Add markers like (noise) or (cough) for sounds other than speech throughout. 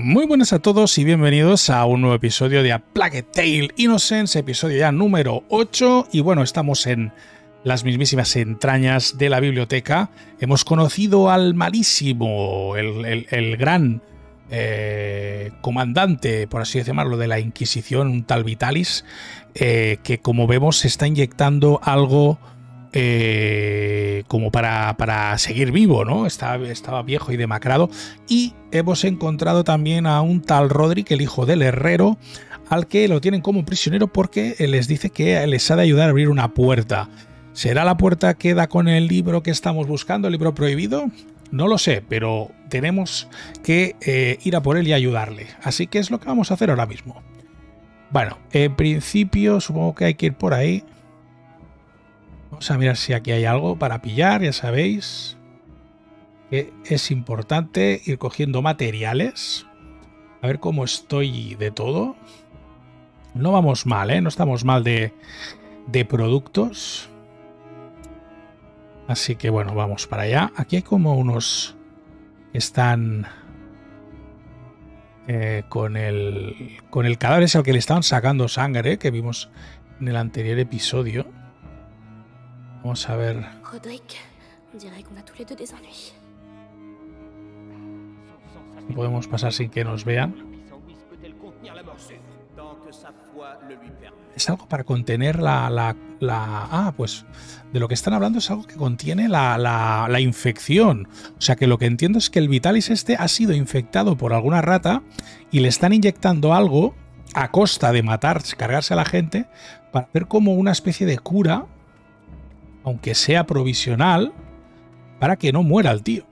Muy buenas a todos y bienvenidos a un nuevo episodio de A Plague Tale Innocence, episodio ya número 8. Y bueno, estamos en las mismísimas entrañas de la biblioteca. Hemos conocido al malísimo, el, gran eh, comandante, por así decirlo, de la Inquisición, un tal Vitalis, eh, que como vemos se está inyectando algo eh, como para, para, seguir vivo, ¿no? Estaba, estaba, viejo y demacrado. Y hemos encontrado también a un tal Roderick, el hijo del herrero, al que lo tienen como prisionero porque les dice que les ha de ayudar a abrir una puerta. ¿Será la puerta que da con el libro que estamos buscando, el libro prohibido? No lo sé, pero tenemos que eh, ir a por él y ayudarle. Así que es lo que vamos a hacer ahora mismo. Bueno, en principio supongo que hay que ir por ahí. Vamos a mirar si aquí hay algo para pillar, ya sabéis. Que es importante ir cogiendo materiales. A ver cómo estoy de todo. No vamos mal, ¿eh? No estamos mal de, de productos. Así que bueno, vamos para allá. Aquí hay como unos que están eh, con el con el cadáver es al que le estaban sacando sangre, que vimos en el anterior episodio. Vamos a ver. Podemos pasar sin que nos vean. Es algo para contener la, la, Ah, pues de lo que están hablando es algo que contiene la, la, infección. O sea que lo que entiendo es que el Vitalis este ha sido infectado por alguna rata y le están inyectando algo a costa de matar, cargarse a la gente, para hacer como una especie de cura aunque sea provisional, para que no muera el tío.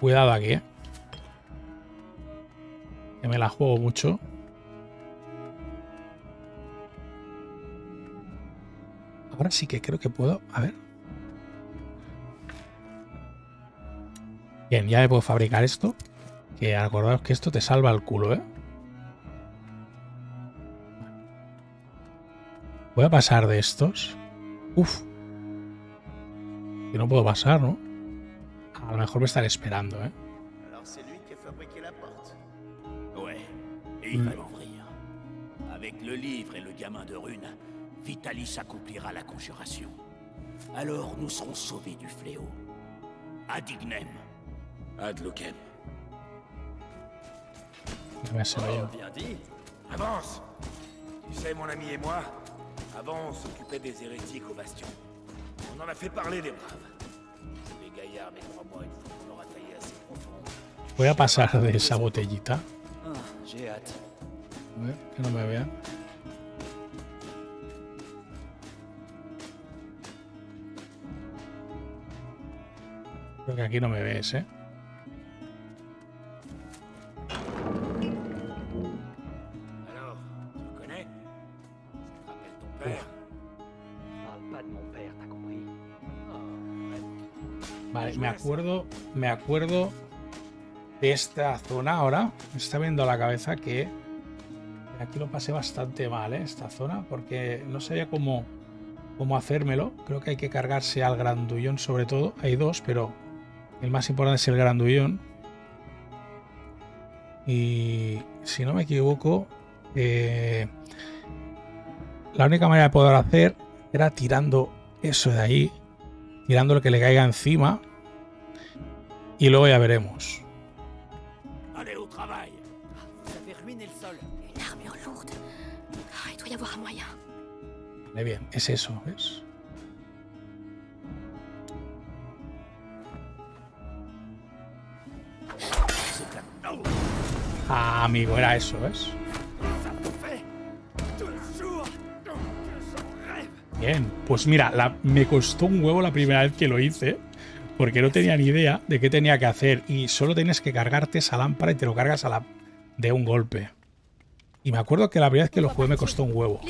Cuidado aquí, ¿eh? Que me la juego mucho. Ahora sí que creo que puedo... A ver. Bien, ya me puedo fabricar esto. Que acordaos que esto te salva el culo, ¿eh? Voy a pasar de estos? Uf. Que no puedo pasar, ¿no? A lo mejor me están esperando, ¿eh? Et il va l'ouvrir. Avec le livre et le gamin de rune, Vitalis accomplira la conjuration. Alors nous serons sauvés du fléau. Ad ignem. Ad lucem. Oh, bien dit. Avance. Tu sais, mon ami et moi, avant, on s'occupait des hérétiques au bastion. On en a fait parler des braves. Les gaillards, mais crois-moi, une fois qu'on aura taillé assez profond. Voy a pasar de esa botellita. Ah, J'ai hâte. A ver, que no me vean. Creo que aquí no me ves, ¿eh? Acuerdo, me acuerdo de esta zona ahora. Me está viendo a la cabeza que aquí lo pasé bastante mal, ¿eh? esta zona, porque no sabía cómo, cómo hacérmelo. Creo que hay que cargarse al grandullón sobre todo. Hay dos, pero el más importante es el grandullón. Y si no me equivoco, eh, la única manera de poder hacer era tirando eso de ahí, tirando lo que le caiga encima y luego ya veremos. Allez au travail. Ça fait ruiner le sol. Une armure lourde. Il doit y avoir un moyen. Vale, bien, es eso, ¿ves? Ah, amigo, era eso, ¿ves? Bien, pues mira, la, me costó un huevo la primera vez que lo hice porque no tenía ni idea de qué tenía que hacer y solo tienes que cargarte esa lámpara y te lo cargas a la de un golpe. Y me acuerdo que la primera vez que lo jugué me costó un huevo.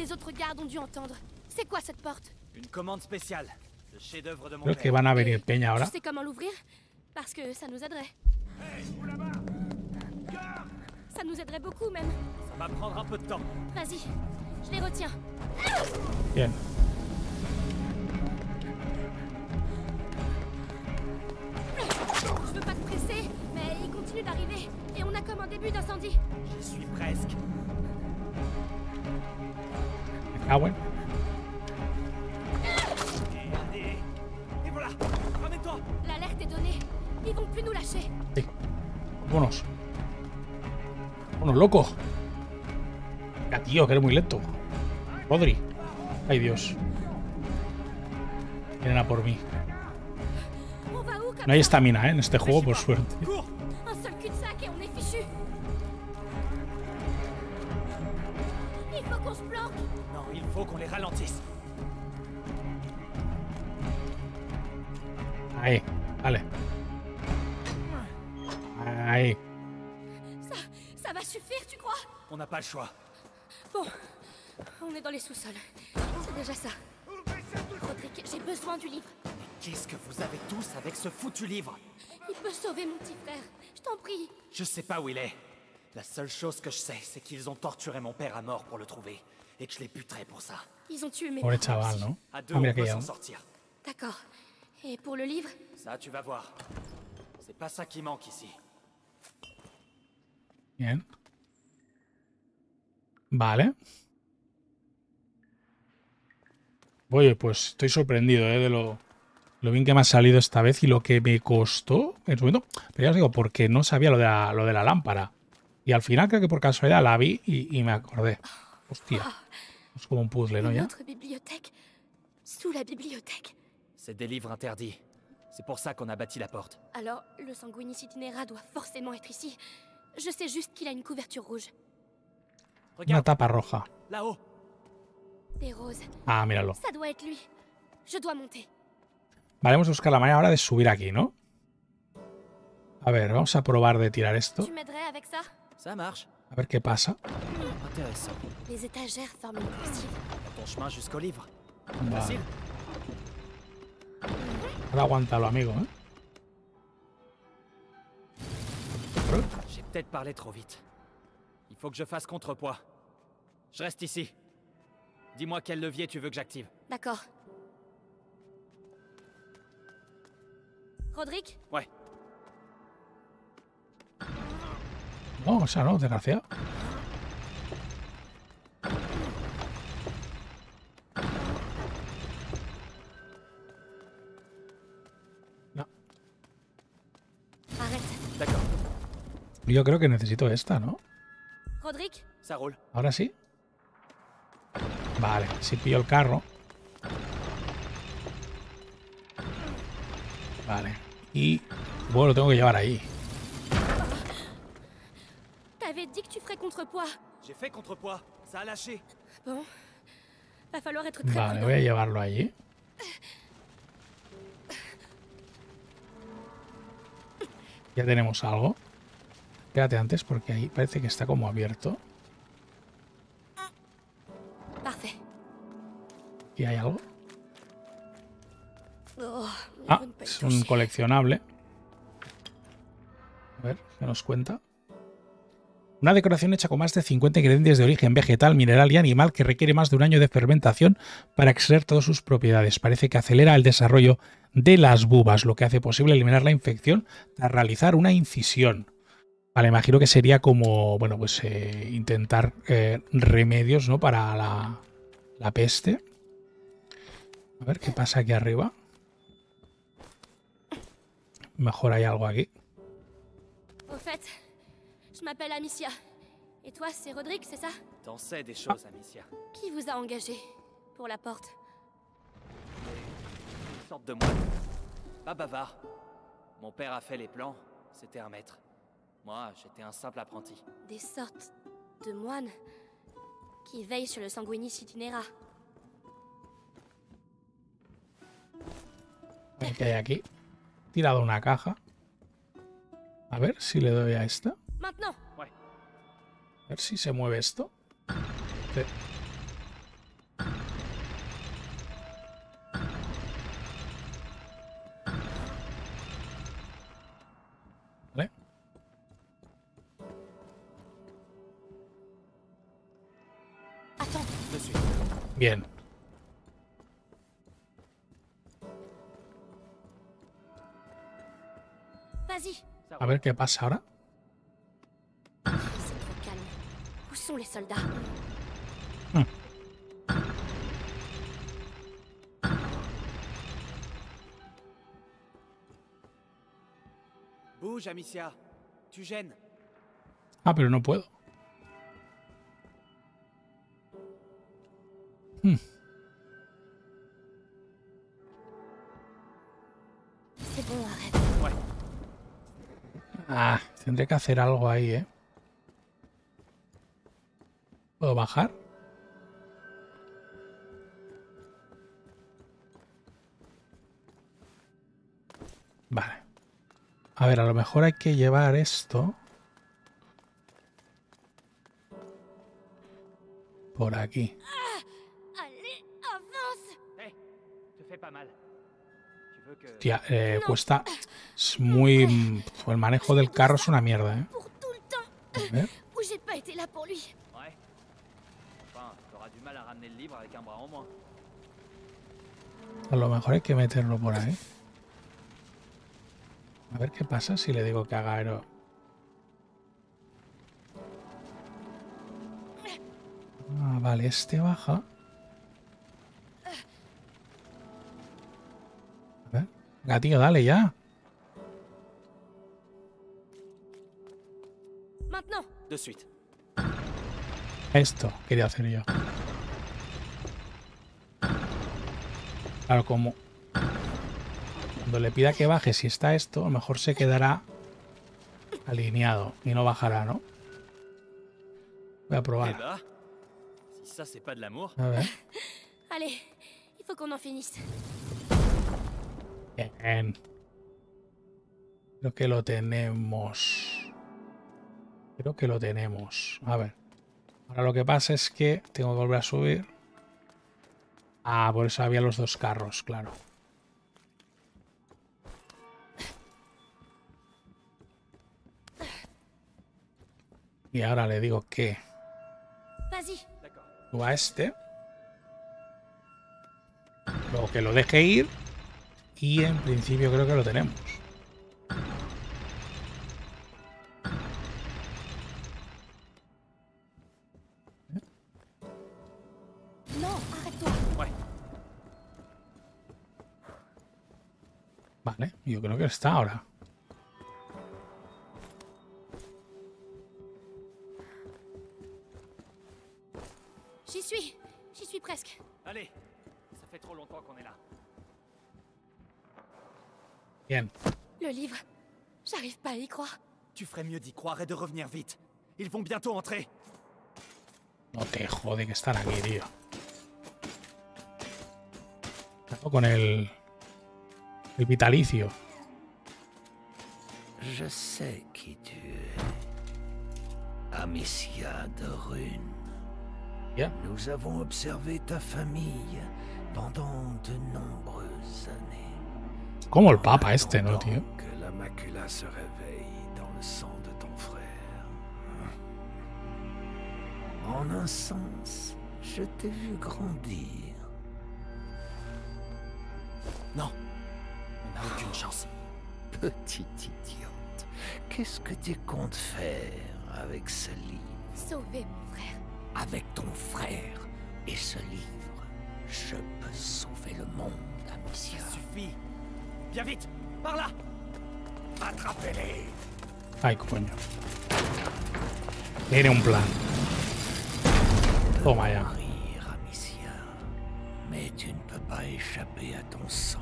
Creo que van a venir peña ahora. Ça nous aiderait beaucoup même. Ça va prendre un peu de temps. Vas-y, je les retiens. Bien. Continue d'arriver. Et on a comme un début d'incendie. J'y suis presque. Ah, bueno. Et, et, et voilà Ramène-toi L'alerte est donnée. Ils vont plus nous lâcher. Sí. Vámonos. Vámonos, loco. Ya, tío, que eres muy lento. Rodri. Ay, Dios. Vienen a por mí. No hay estamina, ¿eh? En este juego, por suerte. Cours Un seul cul-de-sac et on est fichu. Il faut qu'on se planque. Non, il faut qu'on les ralentisse. Ahí. Vale. Ahí. Ça, ça va suffire, tu crois On n'a pas le choix. Bon, on est dans les sous-sols. C'est déjà ça. Roderick, j'ai besoin du livre. Qu'est-ce que vous avez tous avec ce foutu livre Il peut sauver mon petit frère. Je t'en prie. Je sais pas où il est. La seule chose que je sais, c'est qu'ils ont torturé mon père à mort pour le trouver. Et que je les buterai pour ça. Ils ont tué mes Pobre parents chaval, aussi. ¿no? À deux, Ah, on peut s'en sortir. D'accord. Et pour le livre Ça, tu vas voir. C'est pas ça qui manque ici. Bien. Vale. Oye, pues estoy sorprendido ¿eh? de lo, lo bien que me ha salido esta vez y lo que me costó en su momento. Pero ya os digo, porque no sabía lo de la, lo de la lámpara. Y al final creo que por casualidad la vi y, y me acordé. Hostia. Es como un puzzle, ¿no? Ya. Sous la bibliothèque. C'est des livres interdits. C'est pour ça qu'on a bâti la porte. Alors, le sanguinis itinera doit forcément être ici. Je sais juste qu'il a une couverture rouge. Una Regarde, tapa roja. là-haut. Des roses. Ah, míralo. Ça doit être lui. Je dois monter. Vale, vamos a buscar la manera ahora de subir aquí, ¿no? A ver, vamos a probar de tirar esto. A ver qué pasa. Intéressant. Les étagères forment une coursive. Ton chemin jusqu'au livre. Vale. Facile Ahora aguántalo, amigo, ¿eh? J'ai peut-être parlé trop vite. Il faut que je fasse contrepoids. Je reste ici. Dis-moi quel levier tu veux que j'active. D'accord. Roderick Ouais. No, o sea, no, desgraciado. No, yo creo que necesito esta, ¿no? Roule. Ahora sí. Vale, si pillo el carro. Vale. Y bueno, lo tengo que llevar ahí. T'avais dit que tu ferais contrepoids. J'ai fait contrepoids. Ça a lâché. Bon. Va falloir être très Vale, voy a llevarlo allí. Ya tenemos algo. Espérate antes porque ahí parece que está como abierto. Parfait. ¿Y hay algo? Es un coleccionable. A ver, ¿qué nos cuenta? Una decoración hecha con más de 50 ingredientes de origen vegetal, mineral y animal que requiere más de un año de fermentación para extraer todas sus propiedades. Parece que acelera el desarrollo de las bubas, lo que hace posible eliminar la infección tras realizar una incisión. Vale, imagino que sería como, bueno, pues eh, intentar eh, remedios, ¿no? Para la, la peste. A ver qué pasa aquí arriba. Mejor hay algo aquí. Au fait, je m'appelle Amicia. Et toi, c'est Roderick, c'est ça? T'en sais des choses, Amicia. Qui vous a engagé pour la porte? Une sorte de moine. Pas bavard. Mon père a fait les plans. C'était un maître. Moi, j'étais un simple apprenti. Des sortes de moines qui veillent sur le sanguinis itinera. A ver tirado una caja. A ver si le doy a esta. A ver si se mueve esto. Sí. Vale. Bien. A ver qué pasa ahora. Ah, ah pero no puedo. Hmm. Ah, tendré que hacer algo ahí, ¿eh? ¿Puedo bajar? Vale. A ver, a lo mejor hay que llevar esto por aquí. Veux que... Tía, eh, cuesta... Es muy... El manejo del carro es una mierda, ¿eh? A ver. A lo mejor hay que meterlo por ahí. A ver qué pasa si le digo que haga aero. Ah, vale, este baja. A ver. Tío, dale ya. De suite. Esto quería hacer yo. Claro, como cuando le pida que baje, si está esto, a lo mejor se quedará alineado y no bajará, ¿no? Voy a Eh probar. bah, si ça c'est pas de l'amour. A ver. (laughs) Allez, il faut qu'on en finisse. Bien. Creo que lo tenemos. Creo que lo tenemos. A ver. Ahora lo que pasa es que tengo que volver a subir. Ah, por eso había los dos carros, claro. Y ahora le digo que suba a este. Luego que lo deje ir. Y en principio creo que lo tenemos. Yo creo que está ahora. J'y suis, j'y suis presque. Allez, ça fait trop longtemps qu'on est là. Bien. Le livre, j'arrive pas à y croire. Tu ferais mieux d'y croire et de revenir vite. Ils vont bientôt entrer. No te jode que estar aquí, tío. Con el. El vitalicio. Je sais qui tu es. Amicia de Rune. Ya. Nous avons observé ta famille pendant de nombreuses années. Como el En papa este, ¿no, tío? Que la macula se réveille dans le sang de ton frère. En un sens, je t'ai vu grandir. Non, on n'a aucune chance. Petite idiote, qu'est-ce que tu comptes faire avec ce livre Sauver mon frère. Avec ton frère et ce livre, je peux sauver le monde, Amicia. Ça suffit. Viens vite, par là. Attrapez-les Ay, coño. Tiene un plan. Toma ya. Rire, Amicia. Mais tu ne peux pas échapper à ton sang.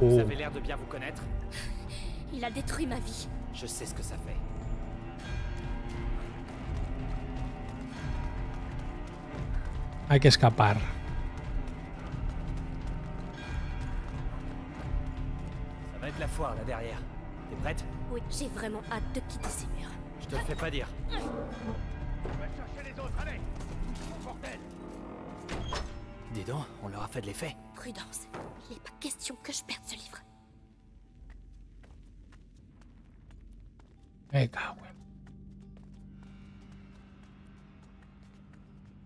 Vous Uh, avez l'air de bien vous connaître. (laughs) Il a détruit ma vie. Je sais ce que ça fait. hay que escapar. Ça va être la foire là derrière. T'es prête? Oui, j'ai vraiment hâte de quitter ces murs. Je te le fais pas dire. Dis donc, on leur a fait de l'effet. Prudence, il n'est pas question que je perde ce livre.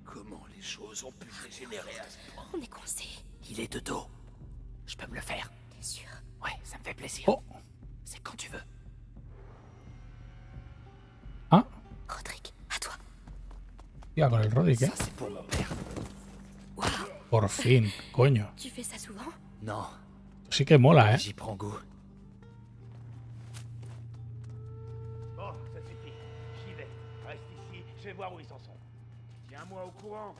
Comment les choses ont pu dégénérer à ce point? On est coincé, Il est de dos. Je peux me le faire? t'es sûr Ouais, ça me fait plaisir. Oh. C'est quand tu veux. Ah, Roderick, à toi. Tía, con el Roderick, ¿eh? Ça, c'est pour mon père. Waouh Por fin, coño. Tu fais ça souvent? Non, Sí que mola, ¿eh? j'y prends goût. Voir où ils en sont. Tiens-moi au courant.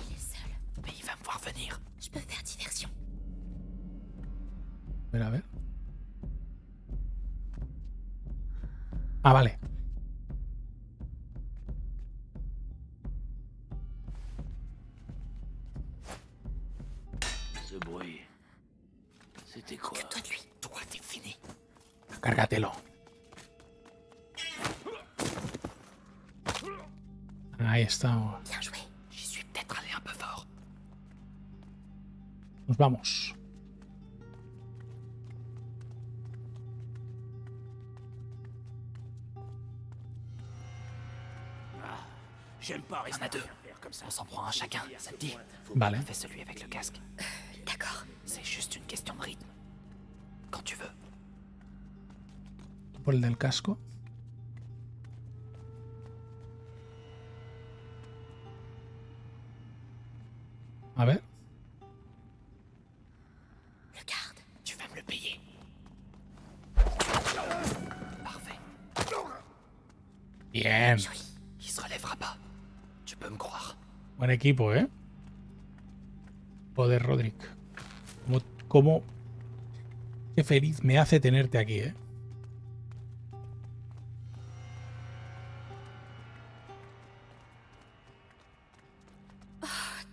Il est seul. Mais il va me voir venir. Je peux faire diversion. A ver, a ver. Ah, vale. Vamos. J'aime pas Il y en rester a deux. comme ça. On s'en prend un chacun, ça te dit Vale. Fais celui avec le casque. D'accord. C'est juste une question de rythme. Quand tu veux. Por el del casco. A ver. Bien. Il se relèvera pas. Tu peux me croire. Buen equipo, ¿eh? Joder, Roderick. ¿Cómo, cómo- Qué feliz me hace tenerte aquí, ¿eh?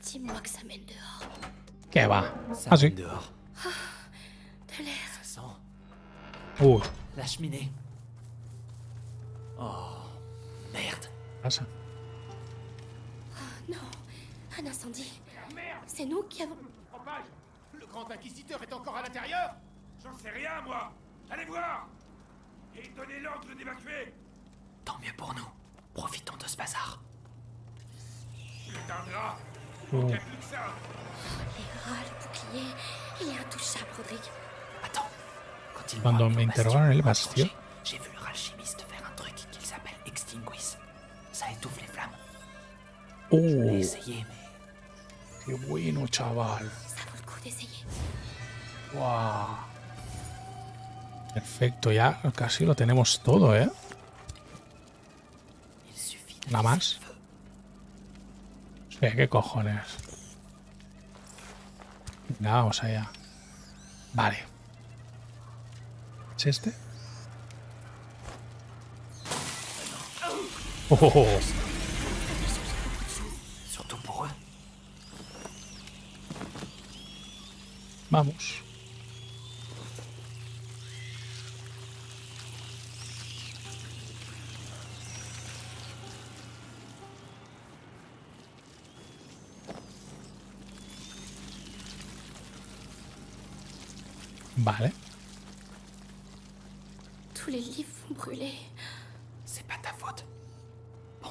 Dis-moi que ça mène dehors. ¿Qué va? Ça Ah, sí. mène dehors. De l'air. Ça sent Uh, la cheminée. Pasa. Non. Un incendie. C'est nous qui avons. Propage Le grand inquisiteur est encore à l'intérieur J'en sais rien, moi Allez voir Et donnez l'ordre d'évacuer Tant mieux pour nous. Profitons de ce bazar. Oh. Manquait plus que ça Les rats, le bouclier. Il est intouchable, Rodrigue. Attends. Quand il el bastion, bastion. J'ai vu le alchimiste faire un truc qu'il s'appelle Extinguis. Je l'ai Uh, essayé, mais qué bueno, chaval. Wow. Perfecto, ya casi lo tenemos todo, ¿eh? de Nada más. Sí, qué cojones. Venga, vamos allá. Vale. ¿Es este? Oh, oh, oh. Surtout pour eux. Vamos. Vale. Tous les livres vont brûler. C'est pas ta faute.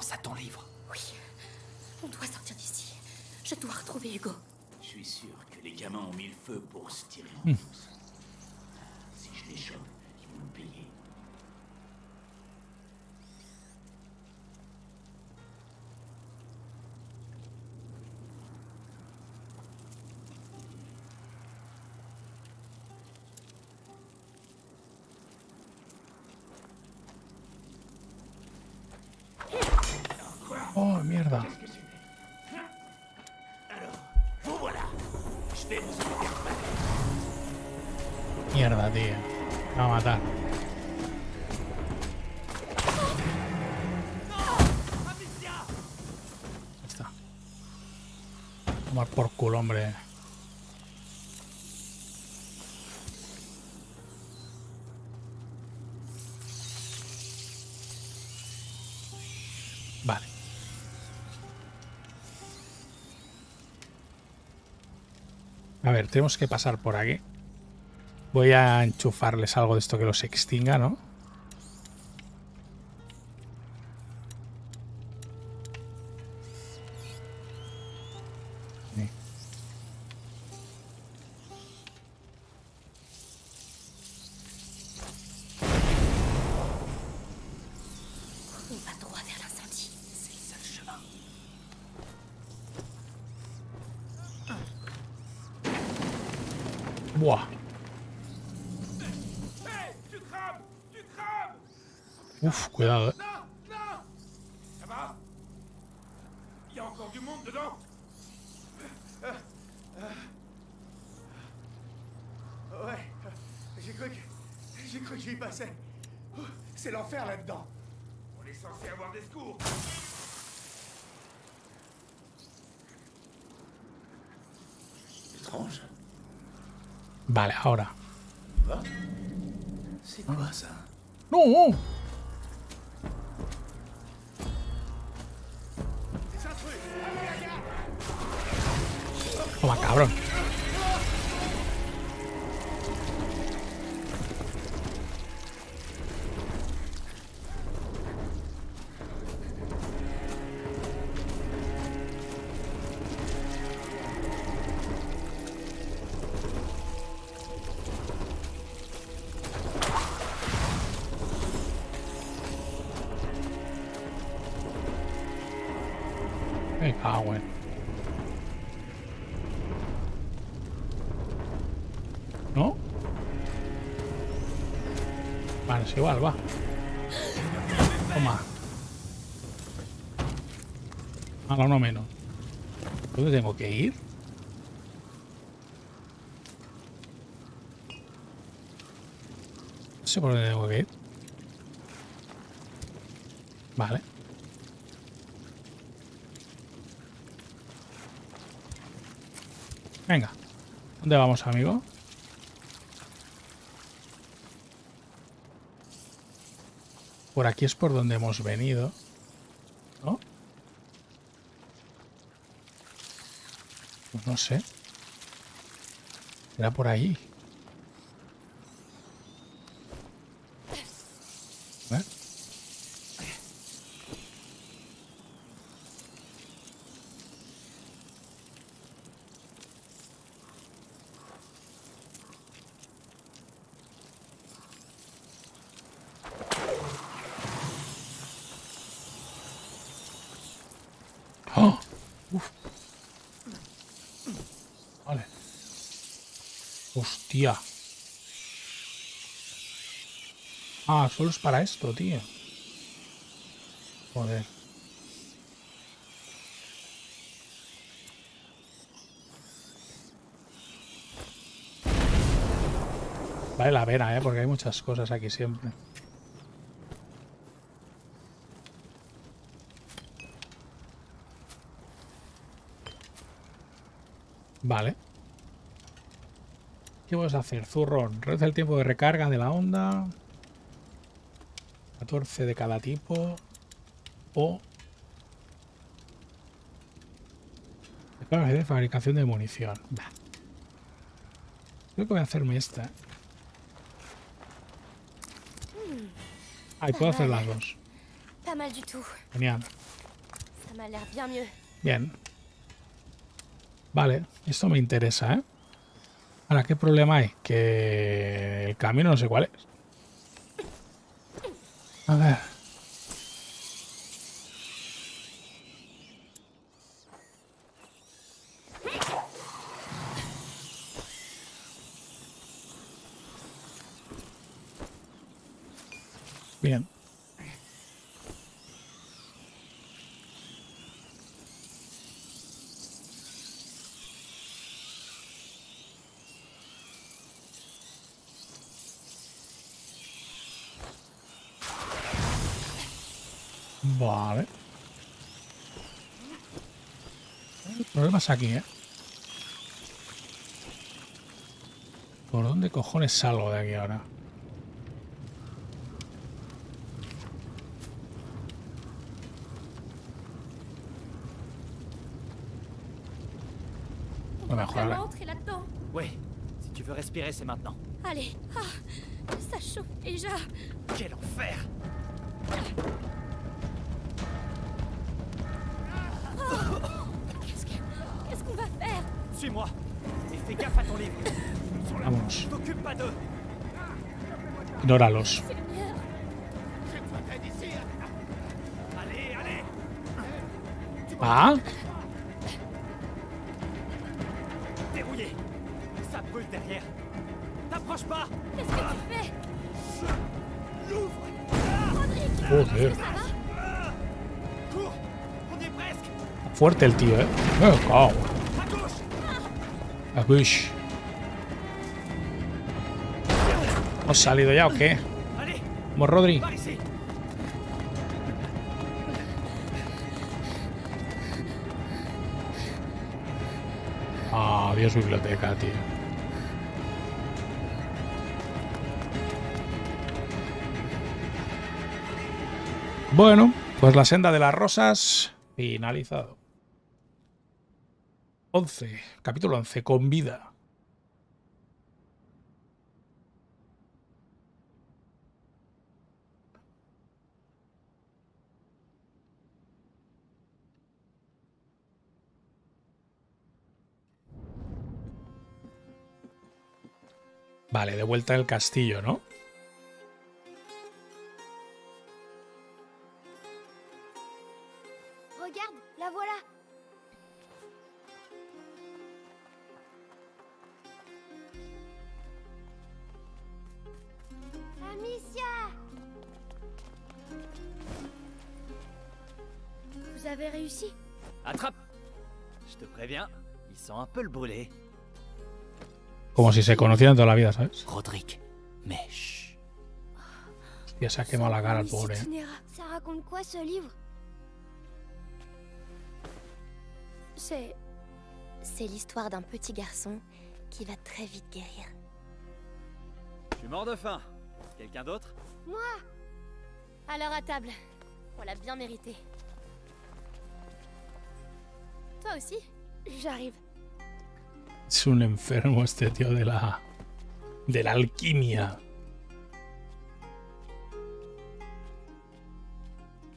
Pense à ton livre. Oui. On doit sortir d'ici. Je dois retrouver Hugo. Je suis sûr que les gamins ont mis le feu pour se tirer en douce. Si je les chope, Por culo, hombre. Vale. A ver, tenemos que pasar por aquí. Voy a enchufarles algo de esto que los extinga, ¿no? Uf, cuidado. Non Non Ça va Il y a encore du monde dedans Ouais, j'ai cru que. J'ai cru que j'y passais. C'est l'enfer là-dedans. On est censé avoir des secours Étrange. Vale, ahora. C'est quoi ça? ¡No! Toma, cabrón. Vale, es igual, va. Toma. Ahora uno menos. ¿Dónde tengo que ir? No sé por dónde tengo que ir. Vale. Venga. ¿Dónde vamos, amigo? Por aquí es por donde hemos venido. ¿No? Pues no sé. Era por ahí. Hostia. Ah, solo es para esto, tío. Joder. Vale la pena, ¿eh? Porque hay muchas cosas aquí siempre. Vale. ¿Qué vas a hacer, zurrón? Reduce el tiempo de recarga de la onda. 14 de cada tipo. O... De fabricación de munición. Bah. Creo que voy a hacerme esta. ¿eh? Ah, y puedo hacer las dos. Genial. Bien. Vale, esto me interesa, ¿eh? Ahora, ¿qué problema hay? Que el camino no sé cuál es. A ver. Bien. Es aquí, ¿eh? ¿Por dónde cojones salgo de aquí ahora? Entrer là-dedans. Ouais, si tu veux respirer, c'est maintenant. Allez. Ah, ça chauffe déjà. Quel enfer que tu fais Joder. Fuerte el tío, ¿eh? Cago. À gauche ¿Hemos salido ya o qué? Vamos, Rodri. Adiós, biblioteca, tío. Bueno, pues la senda de las rosas finalizado. 11, capítulo 11, con vida. Vale, de vuelta al castillo, ¿no? Regarde, la voilà Amicia Vous avez réussi Attrape Je te préviens, ils sont un peu le brûlé. Como si se conocieran toda la vida, ¿sabes? Roderick, mais chut. Ya se ha quemado la cara Amicia pobre. ¿eh? Tinera. Ça raconte quoi ce livre C'est... C'est l'histoire d'un petit garçon qui va très vite guérir. Je suis mort de faim. Quelqu'un d'autre? Moi Alors à table. On l'a bien mérité. Toi aussi? J'arrive. Es un enfermo este tío de la. de la alquimia.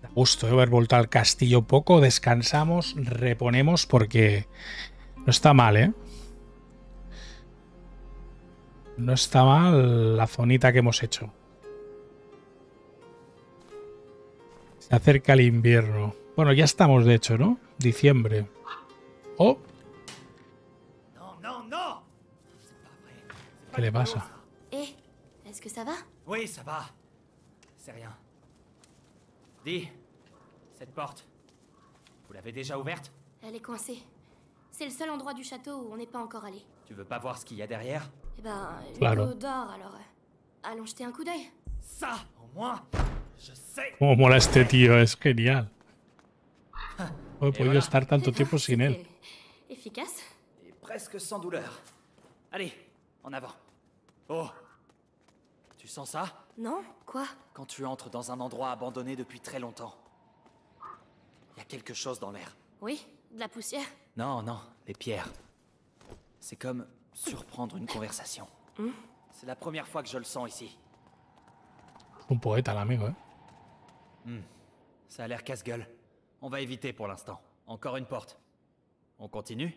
Da gusto ¿eh? haber vuelto al castillo poco, descansamos, reponemos porque no está mal, ¿eh? No está mal la zonita que hemos hecho. Se acerca el invierno. Bueno, ya estamos de hecho, ¿no? Diciembre. Oh, C'est pas ¿qué le rigolo, pasa? ça. Eh, est-ce que ça va? Oui, ça va. C'est rien. Dis, cette porte, vous l'avez déjà ouverte? Elle est coincée. C'est le seul endroit du château où on n'est pas encore allé. Tu veux pas voir ce qu'il y a derrière? Eh ben, Claro. Hugo dort alors. euh, Allons jeter un coup d'œil. Ça, au moins, je sais Cómo mola este tío, es genial. He Et podido voilà. estar tanto tiempo sin él. Efficace. Et presque sans douleur. Allez, en avant. Oh Tu sens ça? Non Quoi? Quand tu entres dans un endroit abandonné depuis très longtemps. Il y a quelque chose dans l'air. Oui De la poussière Non, non, des pierres. C'est comme surprendre une conversation. C'est la première fois que je le sens ici. Un poeta, el amigo, ¿eh? Ça a l'air casse-gueule. On va éviter pour l'instant. Encore une porte. On continue?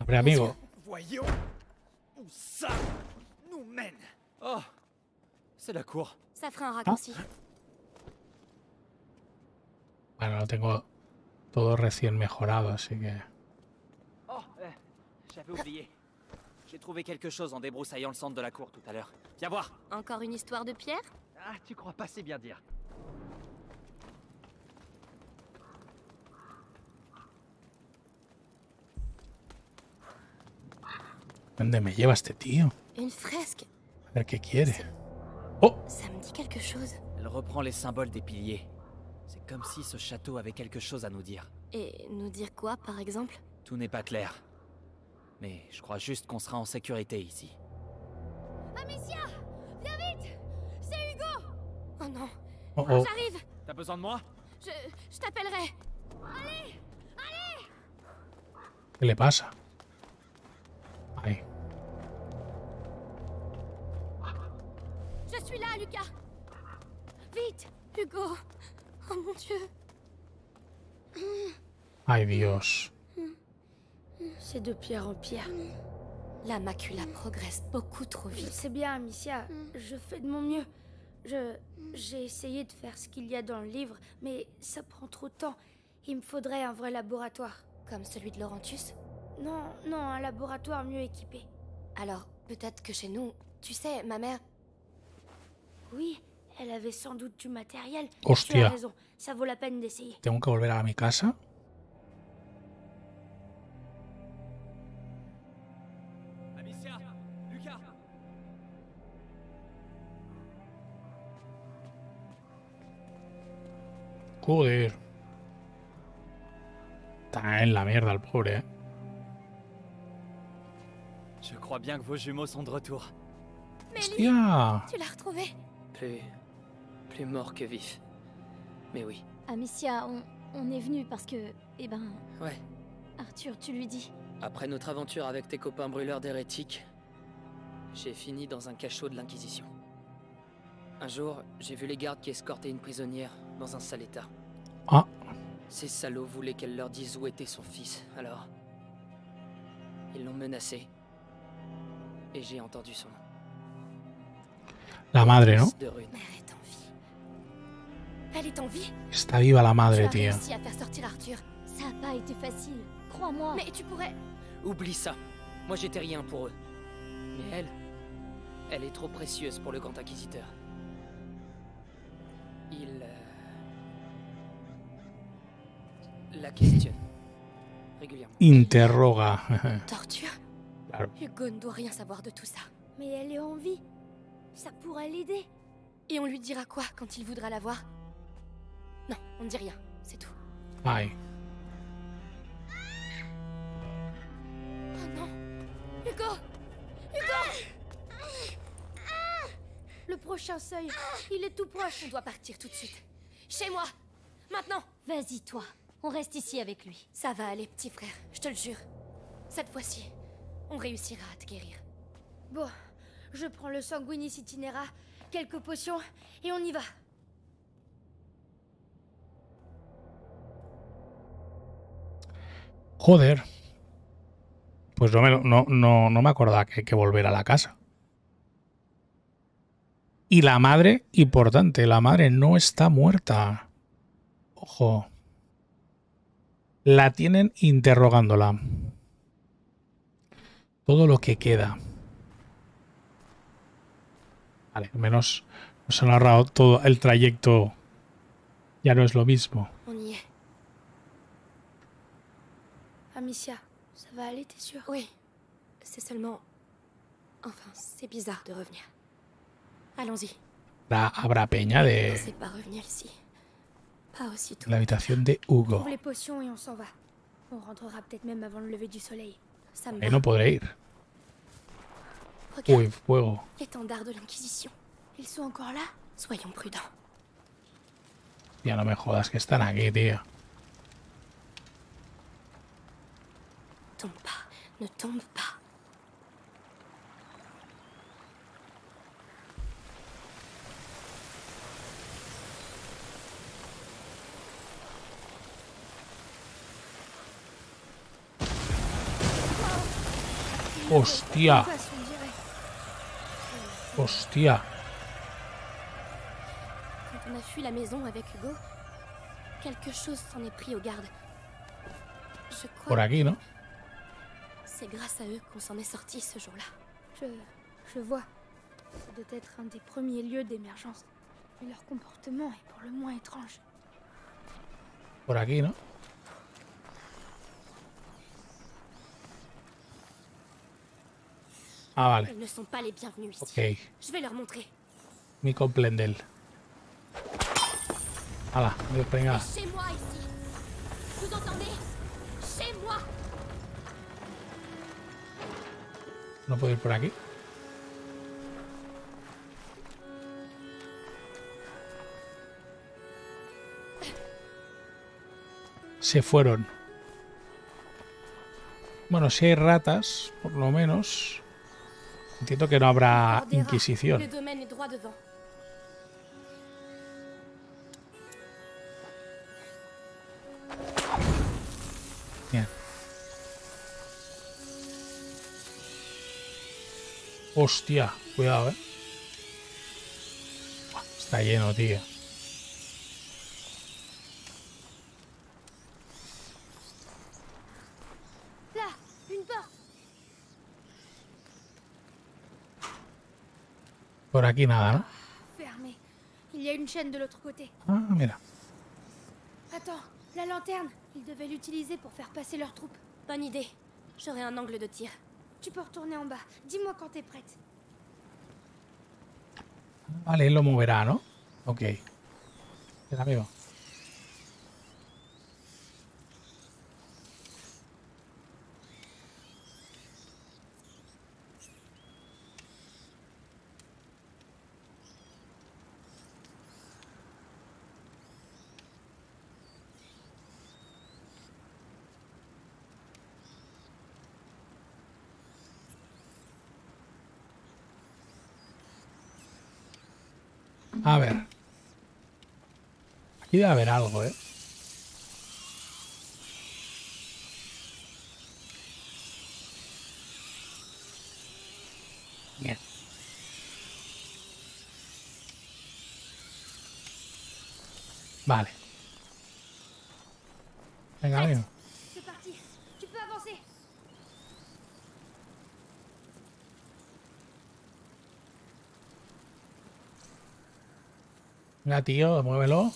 Abre, amigo. Voyons où ça nous mène? Oh C'est la cour. Ça fera un raccourci. Bueno, lo tengo todo recién mejorado, así que. Oh, euh, j'avais oublié. J'ai trouvé quelque chose en débroussaillant le centre de la cour tout à l'heure. Viens voir. Encore une histoire de pierre? Ah, tu crois pas c'est bien dire. ¿Dónde me lleva este tío? Une fresque A ver qué quiere. Oh, Ça me dit quelque chose. Elle reprend les symboles des piliers. C'est comme si ce château avait quelque chose à nous dire. Et nous dire quoi, par exemple Tout n'est pas clair. Mais je crois juste qu'on sera en sécurité ici. Amicia Viens vite C'est Hugo Oh non oh, oh. J'arrive T'as besoin de moi Je, je t'appellerai ¿Qué le pasa? Je suis là, Lucas Vite Hugo Oh mon Dieu ay Dios. C'est de pierre en pierre. La macula progresse beaucoup trop vite. C'est bien, Amicia. Je fais de mon mieux. Je. J'ai essayé de faire ce qu'il y a dans le livre, mais ça prend trop de temps. Il me faudrait un vrai laboratoire. Comme celui de Laurentius? Non, non, un laboratoire mieux équipé. Alors, peut-être que chez nous, Tu sais, ma mère... Oui, elle avait sans doute du matériel. Tu Hostia. as raison, ça vaut la peine d'essayer. Tengo que volver a mi casa? Amicia Lucas Joder. Está en la mierda el pobre, ¿eh? Je crois bien que vos jumeaux sont de retour. Mélie, Hostia. tu l'as retrouvé Plus. plus mort que vif. Mais oui. Amicia, on, on est venu parce que. Eh ben. Ouais. Arthur, tu lui dis. Après notre aventure avec tes copains brûleurs d'hérétiques, j'ai fini dans un cachot de l'Inquisition. Un jour, j'ai vu les gardes qui escortaient une prisonnière dans un sale état. Ah. Ces salauds voulaient qu'elle leur dise où était son fils, alors. Ils l'ont menacé. Et j'ai entendu son nom. La madre, ¿no? Elle est en vie Está viva la Tu madre, as tío. réussi à faire sortir Arthur. Ça a pas été facile. Crois-moi. Mais tu pourrais... Oublie ça. Moi j'étais rien pour eux. Mais elle, elle est trop précieuse pour le grand inquisiteur. Il euh, la questionne régulièrement. Interroga. (laughs) Torture. Hugo ne doit rien savoir de tout ça. Mais elle est en vie. Ça pourrait l'aider. Et on lui dira quoi quand il voudra la voir? Non, on ne dit rien, c'est tout. Ay. Oh non Hugo Le prochain seuil, il est tout proche. On doit partir tout de suite. Chez moi Maintenant Vas-y, toi. On reste ici avec lui. Ça va aller, petit frère, je te le jure. Cette fois-ci, on réussira à te guérir. Bon, je prends le sanguinis itinera, quelques potions, et on y va. Joder. Pues no me, no, no, no me acordaba que hay que volver a la casa. Y la madre, importante, la madre no está muerta. Ojo. La tienen interrogándola. Todo lo que queda. Vale, al menos nos han narrado todo el trayecto. Ya no es lo mismo. Amicia, ça va aller, t'es sûre Oui, c'est seulement... Enfin, c'est bizarre de revenir. Allons-y. La- habrá peña de pas revenir ici. Pas aussitôt. la habitación de Hugo. Trouve les potions et on s'en va. On rentrera peut-être même avant le lever du soleil. Va. no podré ir. Uy, fuego. Ya no me jodas que están aquí, tío. Tombe pas, ne tombe pas. Hostia, hostia. Quand on a fui la maison avec Hugo, quelque chose s'en est pris aux gardes. Je crois Por aquí, ¿no? que c'est grâce à eux qu'on s'en est sorti ce jour-là. Je, je vois. Ça doit être un des premiers lieux d'émergence. Mais leur comportement est pour le moins étrange. Por aquí, ¿no? Ah, vale. Ils ne sont pas les bienvenus ici. Ok. Je vais leur montrer. Mi comprendel. Hala, venga. C'est chez moi ici. Vous entendez Chez moi ¿No puedo ir por aquí? Se fueron. Bueno, si hay ratas, por lo menos. Entiendo que no habrá inquisición. Bien. Hostia, cuidado, eh. Está lleno, tío. Nada, ¿no? Fermé. Il y a une chaîne de l'autre côté. Ah, mira. Attends, la lanterne. Ils devaient l'utiliser pour faire passer leurs troupes. Bonne idée. J'aurai un angle de tir. Tu peux retourner en bas. Dis-moi quand t'es prête. Vale, él lo moverá, ¿no? Ok. El amigo. A ver. Aquí debe haber algo, ¿eh? Bien. Vale. Venga, amigo. C'est parti. Tu peux avancer. Venga, tío, muévelo.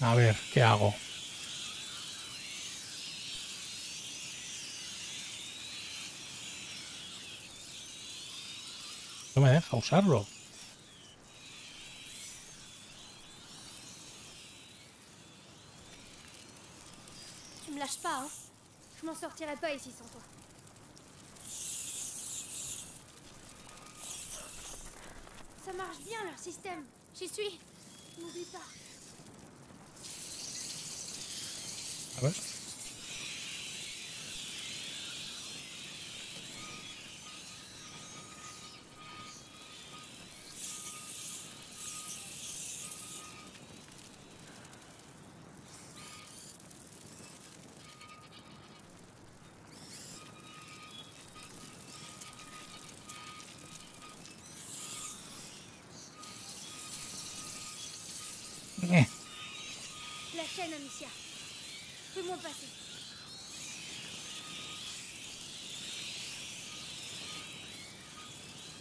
A ver, ¿qué hago? No me deja usarlo. Sortirai pas ici sans toi. Ça marche bien leur système. J'y suis. N'oublie pas.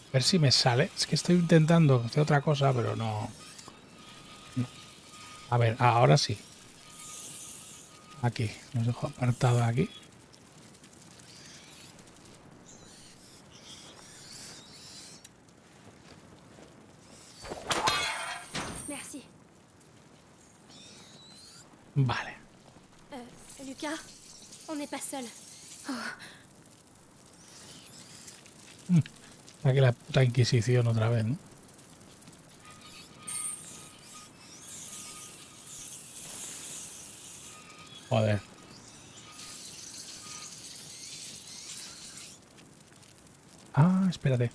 A ver si me sale. Es que estoy intentando hacer otra cosa, pero no. no. A ver, ah, ahora sí. Aquí. Nos dejo apartado aquí. On n'est pas seul. Aquí la puta Inquisición otra vez, ¿no? Joder. Ah, espérate.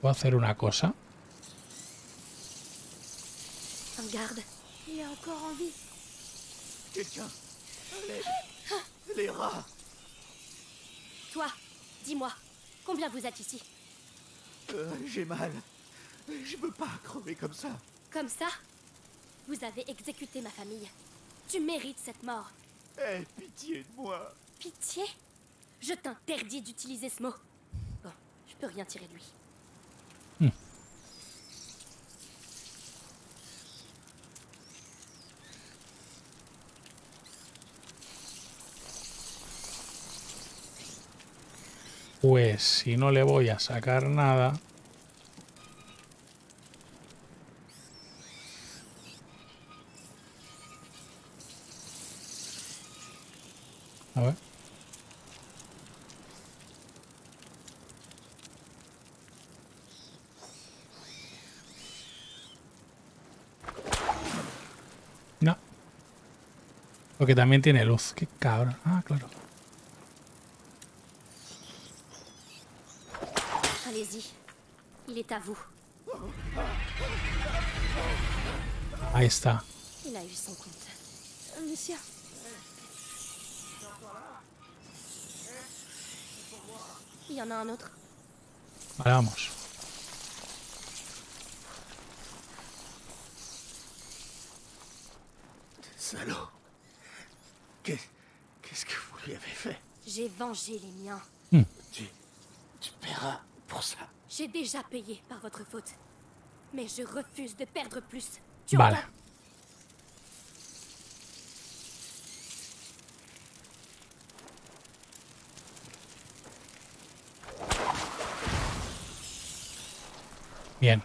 Puedo hacer una cosa. Les rats Toi, dis-moi, combien vous êtes ici? Euh, J'ai mal. Je peux pas crever comme ça. Comme ça? Vous avez exécuté ma famille. Tu mérites cette mort. Aie pitié de moi. Pitié? Je t'interdis d'utiliser ce mot. Bon, je peux rien tirer de lui. Pues si no le voy a sacar nada. A. No. Porque también tiene luz. Qué cabrón. Ah, claro. Allez-y. Il est à vous. Ahí está. Il a eu son compte. Amicia. Il y en a un autre. Vale, vamos. Salaud. Qu'est- Qu'est-ce que vous lui avez fait? J'ai vengé les miens. Tu... Tu paieras pour ça. J'ai déjà payé par votre faute. Mais je refuse de perdre plus. Tu Vale. entends? Bien.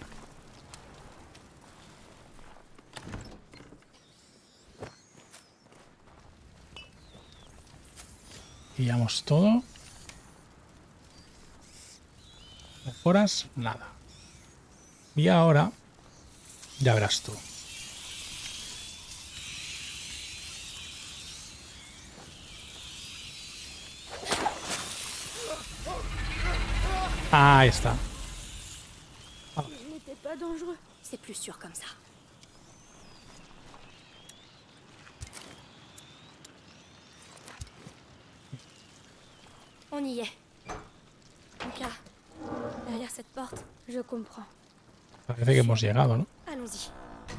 Pillamos todo. Nada. Y ahora, ya verás tú. Ah, ahí está. Ça. On y est. Je comprends. Parece que hemos llegado, ¿no? allons-y.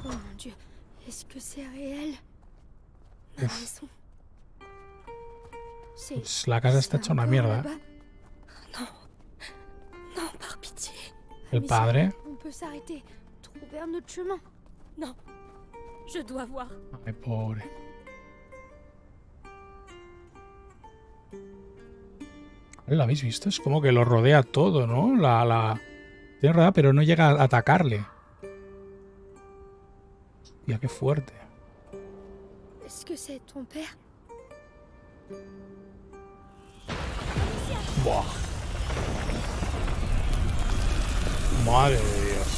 Oh mon dieu, est-ce que c'est réel La maison. C'est. Pues la casa está hecha una mierda. ¿eh? El padre. Ay, pobre. ¿Lo habéis visto? Es como que lo rodea todo, ¿no? La, la... Tiene pero no llega a atacarle. Hostia, qué fuerte. Est-ce que ton père Buah. Madre de Dios.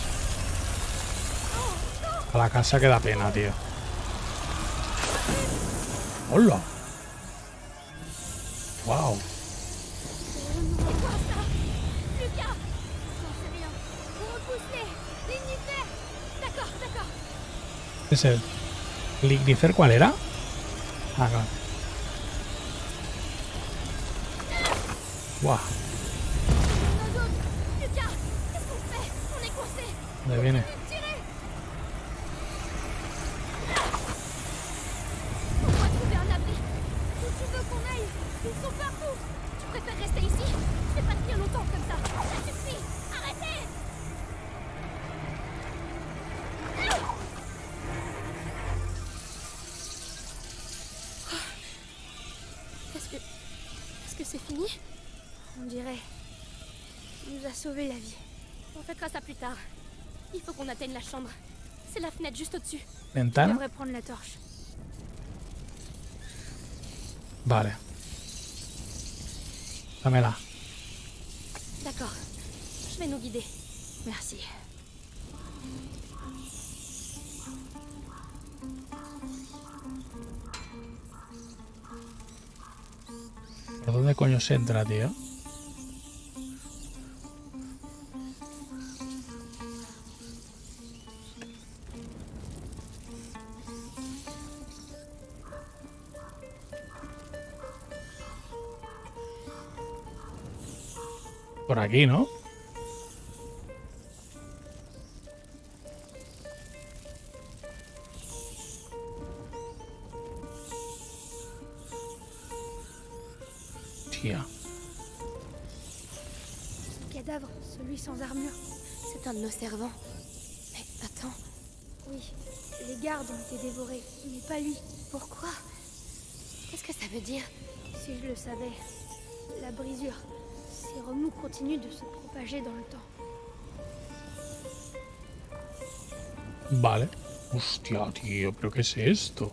A la casa que da pena, tío. ¡Hola! ¡Wow! ¿Es el Lignifer cuál era? Chambre. C'est la fenêtre juste au-dessus. ¿Ventana? devrait prendre la torche. Vale. Dámela. D'accord. Je vais nous guider. Merci. ¿Por dónde coño se entra, tío? Aquí, ¿no? Cadavre, celui sans armure. C'est un de nos servants. Mais attends, Oui, les gardes ont été dévorés, mais pas lui. pourquoi? Qu'est-ce que ça veut dire? Si je le savais. La brisure. Ces remous continuent de se propager dans le temps. Vale. Hostia, tío, ¿pero qué es esto?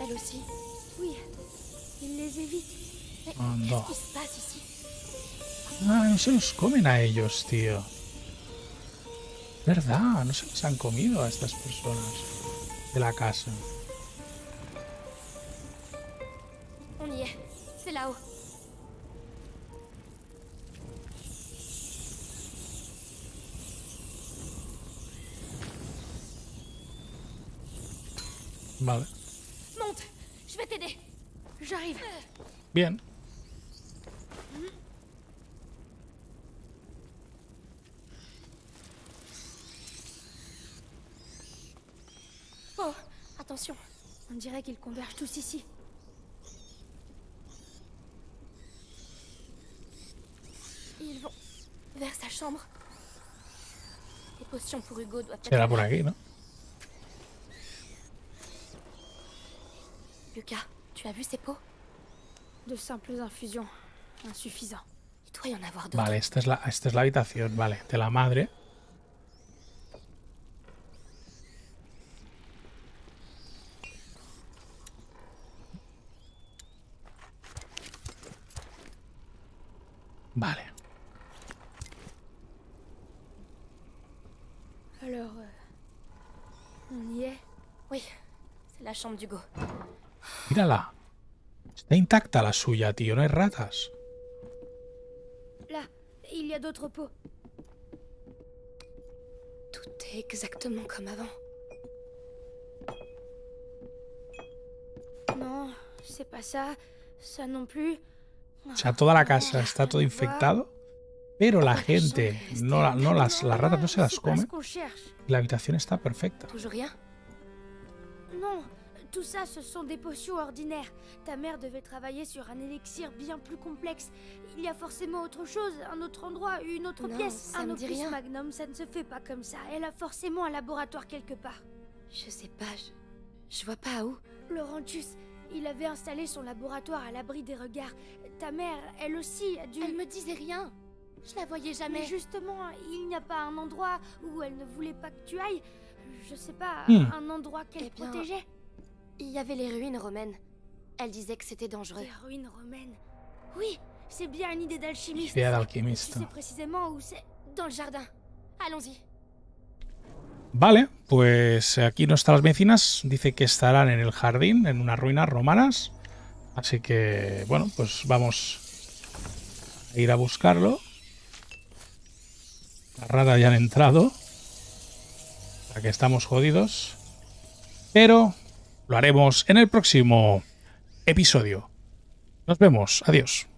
Elle aussi. Oui, il les évite. Anda. qu'est-ce qui se passe ici Ah, no se los comen a ellos, tío. Verdad, no se les han comido a estas personas de la casa. On y est. C'est là-haut. Vale. Monte Je vais t'aider. J'arrive. Bien. attention. On dirait qu'ils convergent tous ici. Ils vont vers sa chambre. Les potions pour Hugo doivent être... Será por aquí, ¿no? Lucas, tu as vu ces pots De simples infusions. Insuffisant. Il doit y en avoir d'autres. Vale, esta es, la, esta es la habitación, vale, de la madre. Chambre d'Hugo. Mírala. Está intacta la suya, tío, no hay ratas. Là, il y a d'autres pots. Tout est exactement comme avant. Non, c'est pas ça. Ça non plus. O sea, toda la casa está todo infectado, pero la gente, no, la- no las, las ratas no se las comen. La habitación está perfecta. Tout ça, ce sont des potions ordinaires. Ta mère devait travailler sur un élixir bien plus complexe. Il y a forcément autre chose, un autre endroit, une autre Non, pièce. ça un me opus dit rien. magnum, ça ne se fait pas comme ça. Elle a forcément un laboratoire quelque part. Je sais pas, je, je vois pas où. Laurentius, il avait installé son laboratoire à l'abri des regards. Ta mère, elle aussi, a dû... Elle me disait rien. Je la voyais jamais. Mais justement, il n'y a pas un endroit où elle ne voulait pas que tu ailles. Je sais pas, Hmm. un endroit qu'elle Eh bien, protégeait. Il y avait les ruines romaines. Elle disait que c'était dangereux. Des ruines romaines. Oui, c'est bien une idée d'alchimiste. Idea de Tu alquimista. sais précisément où c'est Dans le jardin. Allons-y. Vale, pues aquí no están las medicinas. Dice que estarán en el jardín, en unas ruinas romanas. Así que, bueno, pues vamos a ir a buscarlo. Las ratas ya han entrado. O sea que estamos jodidos. Pero lo haremos en el próximo episodio. Nos vemos. Adiós.